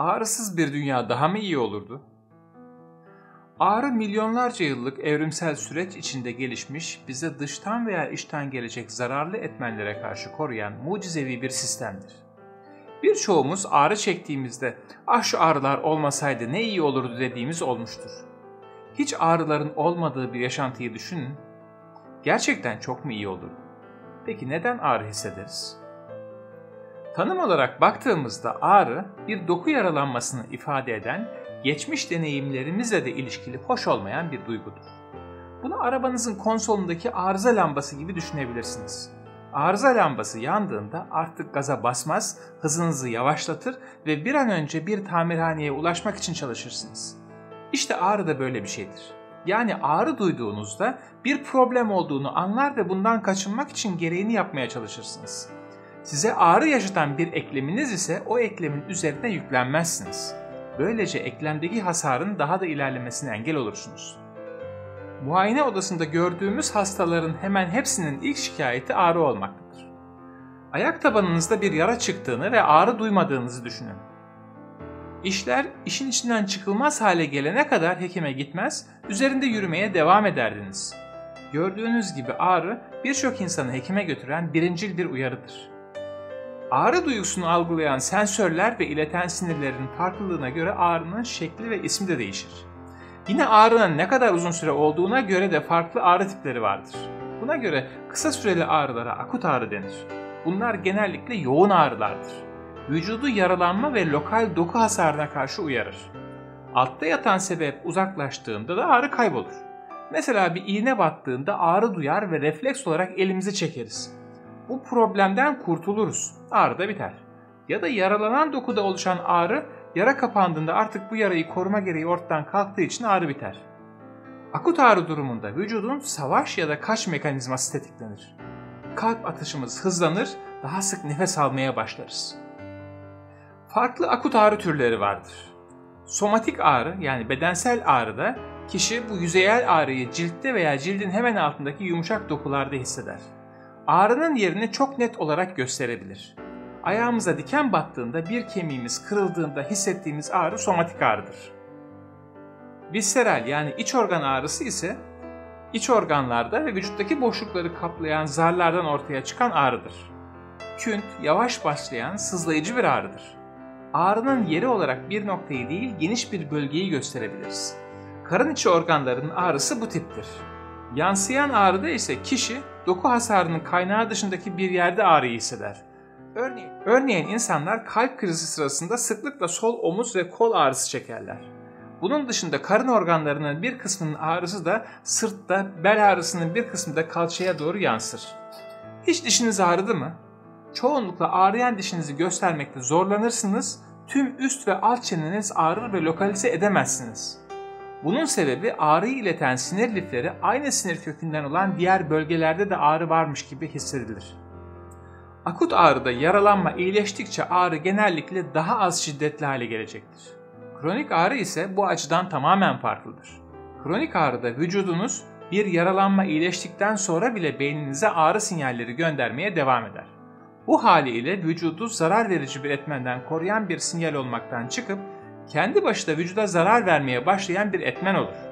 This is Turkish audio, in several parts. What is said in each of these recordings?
Ağrısız bir dünya daha mı iyi olurdu? Ağrı milyonlarca yıllık evrimsel süreç içinde gelişmiş, bize dıştan veya içten gelecek zararlı etmenlere karşı koruyan mucizevi bir sistemdir. Birçoğumuz ağrı çektiğimizde ah şu ağrılar olmasaydı ne iyi olurdu dediğimiz olmuştur. Hiç ağrıların olmadığı bir yaşantıyı düşünün. Gerçekten çok mu iyi olurdu? Peki neden ağrı hissederiz? Tanım olarak baktığımızda ağrı bir doku yaralanmasını ifade eden, geçmiş deneyimlerimizle de ilişkili hoş olmayan bir duygudur. Bunu arabanızın konsolundaki arıza lambası gibi düşünebilirsiniz. Arıza lambası yandığında artık gaza basmaz, hızınızı yavaşlatır ve bir an önce bir tamirhaneye ulaşmak için çalışırsınız. İşte ağrı da böyle bir şeydir. Yani ağrı duyduğunuzda bir problem olduğunu anlar ve bundan kaçınmak için gereğini yapmaya çalışırsınız. Size ağrı yaşatan bir ekleminiz ise o eklemin üzerine yüklenmezsiniz. Böylece eklemdeki hasarın daha da ilerlemesine engel olursunuz. Muayene odasında gördüğümüz hastaların hemen hepsinin ilk şikayeti ağrı olmaktadır. Ayak tabanınızda bir yara çıktığını ve ağrı duymadığınızı düşünün. İşler işin içinden çıkılmaz hale gelene kadar hekime gitmez, üzerinde yürümeye devam ederdiniz. Gördüğünüz gibi ağrı birçok insanı hekime götüren birincil bir uyarıdır. Ağrı duygusunu algılayan sensörler ve ileten sinirlerin farklılığına göre ağrının şekli ve ismi de değişir. Yine ağrının ne kadar uzun süre olduğuna göre de farklı ağrı tipleri vardır. Buna göre kısa süreli ağrılara akut ağrı denir. Bunlar genellikle yoğun ağrılardır. Vücudu yaralanma ve lokal doku hasarına karşı uyarır. Altta yatan sebep uzaklaştığında da ağrı kaybolur. Mesela bir iğne battığında ağrı duyar ve refleks olarak elimizi çekeriz. Bu problemden kurtuluruz. Ağrı da biter. Ya da yaralanan dokuda oluşan ağrı yara kapandığında artık bu yarayı koruma gereği ortadan kalktığı için ağrı biter. Akut ağrı durumunda vücudun savaş ya da kaç mekanizması tetiklenir. Kalp atışımız hızlanır, daha sık nefes almaya başlarız. Farklı akut ağrı türleri vardır. Somatik ağrı yani bedensel ağrıda kişi bu yüzeyel ağrıyı ciltte veya cildin hemen altındaki yumuşak dokularda hisseder. Ağrının yerini çok net olarak gösterebilir. Ayağımıza diken battığında bir kemiğimiz kırıldığında hissettiğimiz ağrı somatik ağrıdır. Visceral yani iç organ ağrısı ise iç organlarda ve vücuttaki boşlukları kaplayan zarlardan ortaya çıkan ağrıdır. Künt yavaş başlayan sızlayıcı bir ağrıdır. Ağrının yeri olarak bir noktayı değil geniş bir bölgeyi gösterebiliriz. Karın içi organların ağrısı bu tiptir. Yansıyan ağrıda ise kişi doku hasarının kaynağı dışındaki bir yerde ağrıyı hisseder. Örneğin, örneğin insanlar kalp krizi sırasında sıklıkla sol omuz ve kol ağrısı çekerler. Bunun dışında karın organlarının bir kısmının ağrısı da sırtta, bel ağrısının bir kısmı da kalçaya doğru yansır. Hiç dişiniz ağrıdı mı? Çoğunlukla ağrıyan dişinizi göstermekte zorlanırsınız, tüm üst ve alt çeneniz ağrır ve lokalize edemezsiniz. Bunun sebebi ağrıyı ileten sinir lifleri aynı sinir kökünden olan diğer bölgelerde de ağrı varmış gibi hissedilir. Akut ağrıda yaralanma iyileştikçe ağrı genellikle daha az şiddetli hale gelecektir. Kronik ağrı ise bu açıdan tamamen farklıdır. Kronik ağrıda vücudunuz bir yaralanma iyileştikten sonra bile beyninize ağrı sinyalleri göndermeye devam eder. Bu haliyle vücudu zarar verici bir etmenden koruyan bir sinyal olmaktan çıkıp kendi başına vücuda zarar vermeye başlayan bir etmen olur.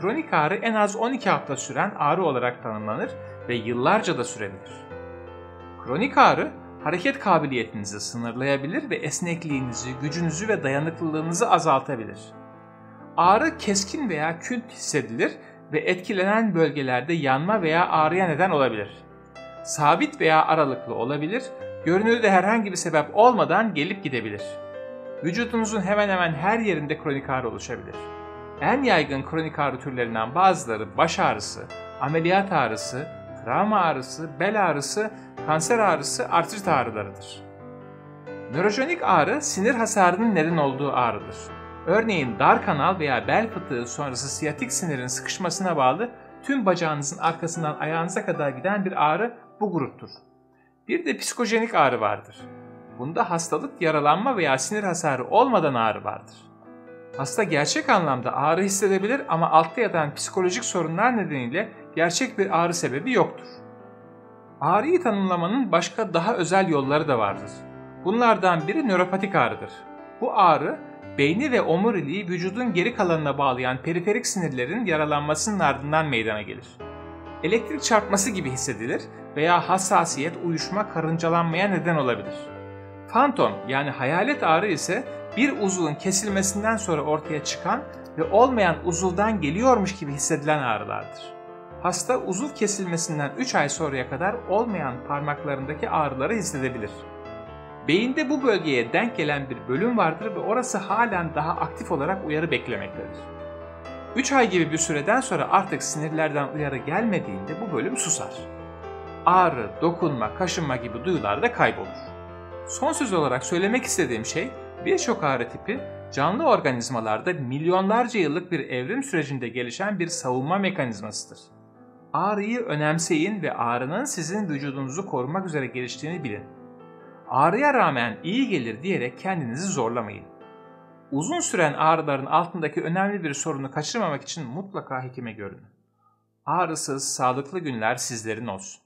Kronik ağrı en az 12 hafta süren ağrı olarak tanımlanır ve yıllarca da sürebilir. Kronik ağrı hareket kabiliyetinizi sınırlayabilir ve esnekliğinizi, gücünüzü ve dayanıklılığınızı azaltabilir. Ağrı keskin veya künt hissedilir ve etkilenen bölgelerde yanma veya ağrıya neden olabilir. Sabit veya aralıklı olabilir, görünürde herhangi bir sebep olmadan gelip gidebilir. Vücudunuzun hemen hemen her yerinde kronik ağrı oluşabilir. En yaygın kronik ağrı türlerinden bazıları baş ağrısı, ameliyat ağrısı, travma ağrısı, bel ağrısı, kanser ağrısı, artrit ağrılarıdır. Nörojenik ağrı sinir hasarının neden olduğu ağrıdır. Örneğin dar kanal veya bel fıtığı sonrası siyatik sinirin sıkışmasına bağlı tüm bacağınızın arkasından ayağınıza kadar giden bir ağrı bu gruptur. Bir de psikojenik ağrı vardır. Bunda hastalık, yaralanma veya sinir hasarı olmadan ağrı vardır. Hasta gerçek anlamda ağrı hissedebilir ama altta yatan psikolojik sorunlar nedeniyle gerçek bir ağrı sebebi yoktur. Ağrıyı tanımlamanın başka daha özel yolları da vardır. Bunlardan biri nöropatik ağrıdır. Bu ağrı beyni ve omuriliği vücudun geri kalanına bağlayan periferik sinirlerin yaralanmasının ardından meydana gelir. Elektrik çarpması gibi hissedilir veya hassasiyet, uyuşma, karıncalanmaya neden olabilir. Fantom yani hayalet ağrı ise bir uzuvun kesilmesinden sonra ortaya çıkan ve olmayan uzuvdan geliyormuş gibi hissedilen ağrılardır. Hasta uzuv kesilmesinden 3 ay sonraya kadar olmayan parmaklarındaki ağrıları hissedebilir. Beyinde bu bölgeye denk gelen bir bölüm vardır ve orası halen daha aktif olarak uyarı beklemektedir. 3 ay gibi bir süreden sonra artık sinirlerden uyarı gelmediğinde bu bölüm susar. Ağrı, dokunma, kaşınma gibi duyular da kaybolur. Son söz olarak söylemek istediğim şey birçok ağrı tipi canlı organizmalarda milyonlarca yıllık bir evrim sürecinde gelişen bir savunma mekanizmasıdır. Ağrıyı önemseyin ve ağrının sizin vücudunuzu korumak üzere geliştiğini bilin. Ağrıya rağmen iyi gelir diyerek kendinizi zorlamayın. Uzun süren ağrıların altındaki önemli bir sorunu kaçırmamak için mutlaka hekime görün. Ağrısız, sağlıklı günler sizlerin olsun.